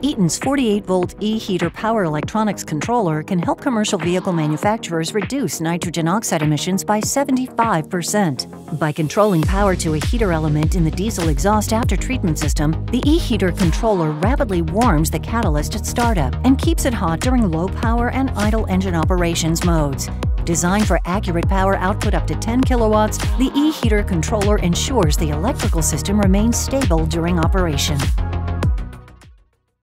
Eaton's 48-volt e-heater power electronics controller can help commercial vehicle manufacturers reduce nitrogen oxide emissions by 75%. By controlling power to a heater element in the diesel exhaust after treatment system, the e-heater controller rapidly warms the catalyst at startup and keeps it hot during low power and idle engine operations modes. Designed for accurate power output up to 10 kilowatts, the e-heater controller ensures the electrical system remains stable during operation.